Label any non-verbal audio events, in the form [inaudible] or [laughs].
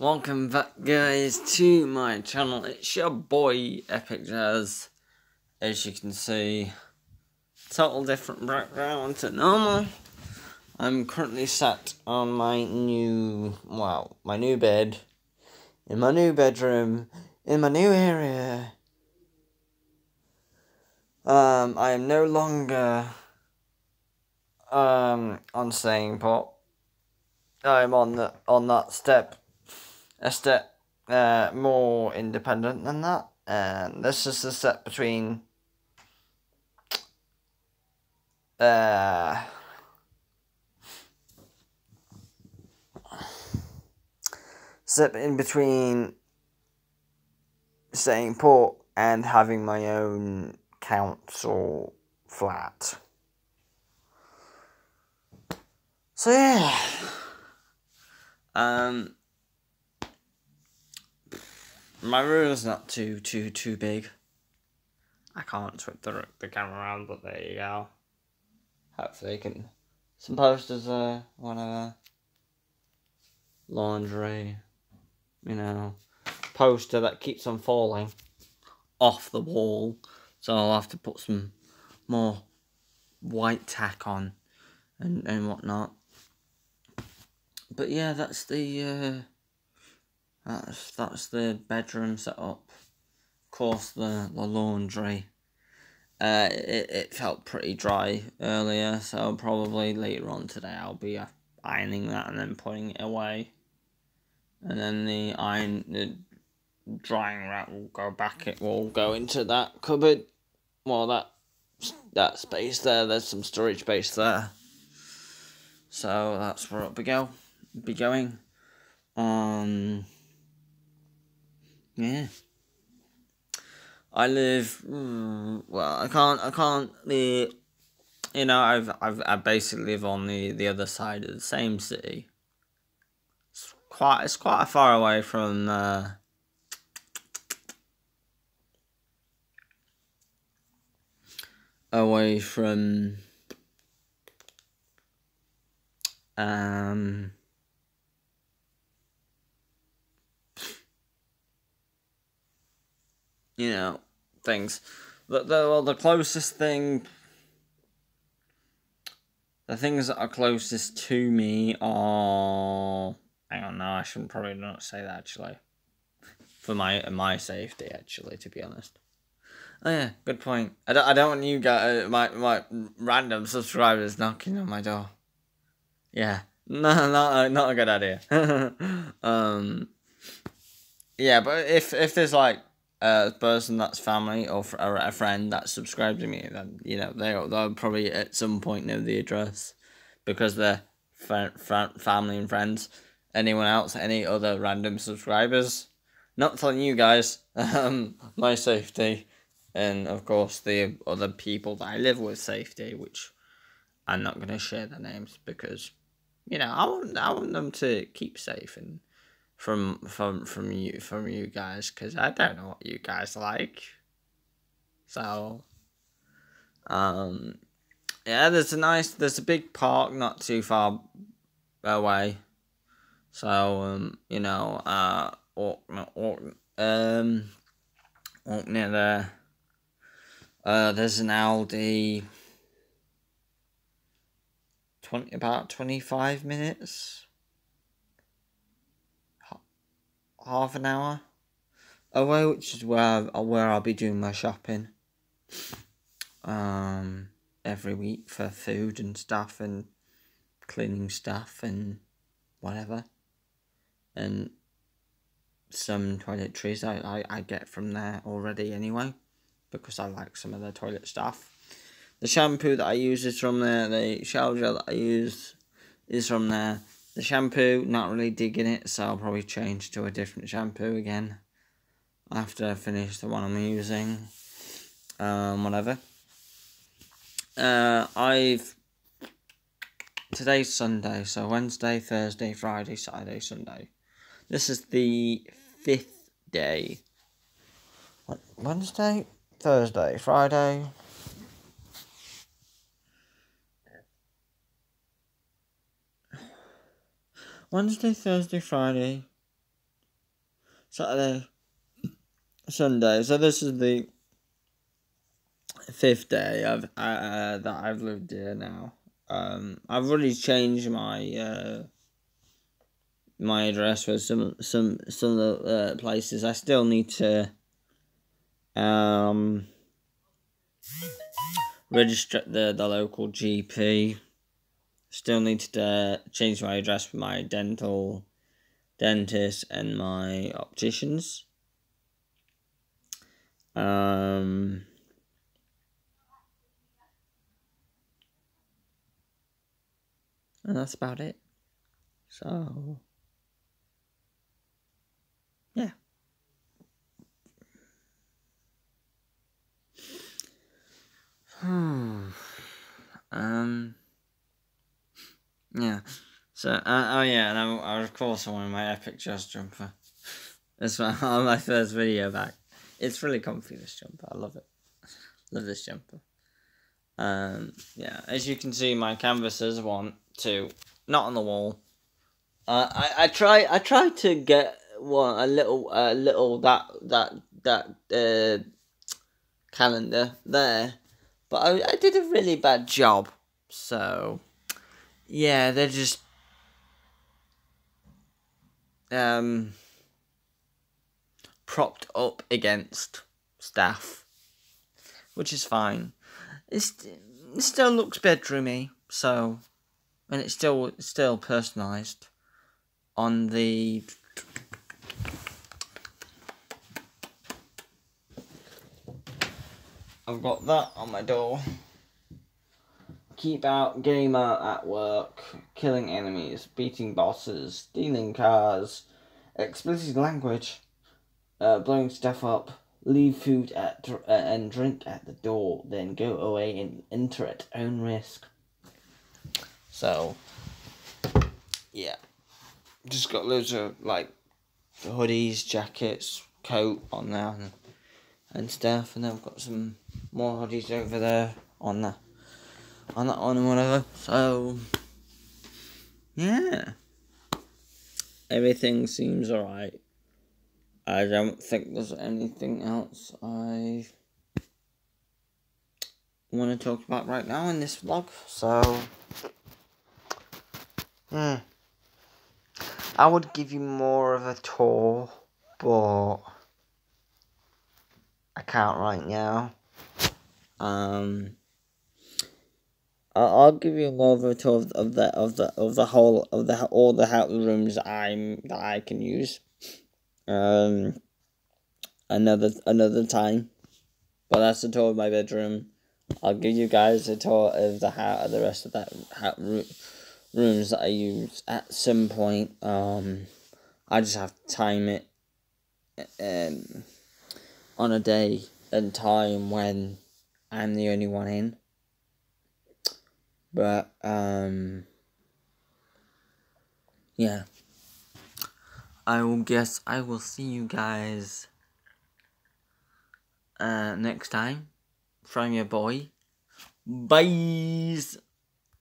Welcome back guys to my channel, it's your boy Epic Jazz. As you can see, total different background to normal. I'm currently sat on my new, well, my new bed, in my new bedroom, in my new area. Um, I am no longer um, on staying put. I'm on the on that step a step uh, more independent than that. And this is the step between uh, step in between staying put and having my own council flat. So yeah. Um my room is not too too too big. I can't switch the the camera around, but there you go. Hopefully, you can some posters there, whatever. Laundry, you know, poster that keeps on falling off the wall, so I'll have to put some more white tack on and and whatnot. But yeah, that's the. Uh, that's that's the bedroom setup. Of course, the the laundry. Uh, it it felt pretty dry earlier, so probably later on today I'll be uh, ironing that and then putting it away. And then the iron the drying rack will go back. It will go into that cupboard. Well, that that space there. There's some storage space there. So that's where it'll be go. Be going. Um. Yeah. I live. Mm, well, I can't. I can't. The, you know, I've I've I basically live on the the other side of the same city. It's quite. It's quite far away from. Uh, away from. Um. You know, things. The, the, well, the closest thing, the things that are closest to me are, hang on, no, I shouldn't probably not say that actually, for my my safety actually, to be honest. Oh yeah, good point. I don't, I don't want you guys, uh, my my random subscribers knocking on my door. Yeah, no, [laughs] not a, not a good idea. [laughs] um, yeah, but if if there's like a person that's family or, or a friend that subscribed to me, then you know they they'll probably at some point know the address because they're family and friends. Anyone else, any other random subscribers? Not telling you guys. [laughs] Um, my safety, and of course the other people that I live with safety, which I'm not gonna share their names because you know I want I want them to keep safe and from from from you from you guys because I don't know what you guys like. So, um, yeah, there's a nice there's a big park not too far away. So um, you know, uh, or, or um, near there. Uh, there's an Aldi. Twenty about twenty five minutes half an hour away, which is where where I'll be doing my shopping. Um, every week for food and stuff and cleaning stuff and whatever, and some toiletries I, I, I get from there already anyway, because I like some of the toilet stuff. The shampoo that I use is from there. The shower gel that I use is from there. The shampoo, not really digging it, so I'll probably change to a different shampoo again after I finish the one I'm using. Um, whatever. Uh, I've today's Sunday, so Wednesday, Thursday, Friday, Saturday, Sunday. This is the fifth day. Wednesday, Thursday, Friday, Wednesday, Thursday, Friday, Saturday, Sunday. So this is the fifth day of uh, that I've lived here now. Um, I've already changed my uh, my address for some some some of the uh, places. I still need to um register the the local GP. Still need to uh, change my address for my dental dentist and my opticians. Um, and that's about it. So, yeah. [sighs] Um. Yeah. So, uh, oh yeah, and I, I of course I'm wearing my epic just jumper. It's my, my first video back. It's really comfy, this jumper. I love it. Love this jumper. Um, yeah, as you can see, my canvases, one, two, not on the wall. Uh, I, I try I try to get one a little a little that that that uh, calendar there, but I, I did a really bad job. So yeah, they're just um propped up against staff, which is fine. It's, it still looks bedroomy, so and it's still still personalised on the I've got that on my door. Keep out, gamer at work, killing enemies, beating bosses, stealing cars, explicit language, uh, blowing stuff up, leave food at uh, and drink at the door, then go away and enter at own risk. So, yeah, just got loads of like hoodies, jackets, coat on there and, and stuff, and then I've got some more hoodies over there on the on that one and whatever. So, yeah, everything seems alright. I don't think there's anything else I want to talk about right now in this vlog. So, yeah. I would give you more of a tour, but I can't right now. Um, I'll, give you more of a tour of, of the of the of the whole of the all the house rooms I'm that I can use um, another another time. But that's the tour of my bedroom. I'll give you guys a tour of the how the rest of that how, rooms that I use at some point. Um, I just have to time it um, on a day and time when I'm the only one in. But um, yeah. I will guess I will see you guys uh, next time from your boy. Bye.